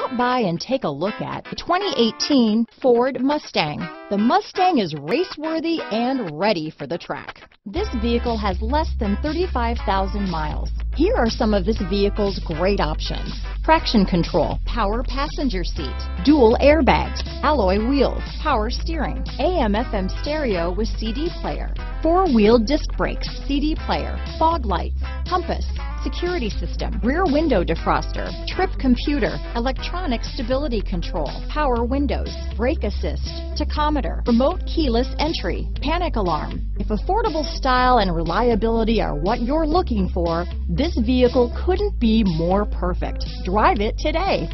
Stop by and take a look at the 2018 Ford Mustang. The Mustang is race-worthy and ready for the track. This vehicle has less than 35,000 miles. Here are some of this vehicle's great options. Traction control, power passenger seat, dual airbags, alloy wheels, power steering, AM FM stereo with CD player, four-wheel disc brakes, CD player, fog lights, compass, security system, rear window defroster, trip computer, electronic stability control, power windows, brake assist, tachometer, remote keyless entry, panic alarm. If affordable style and reliability are what you're looking for, this vehicle couldn't be more perfect. Drive it today.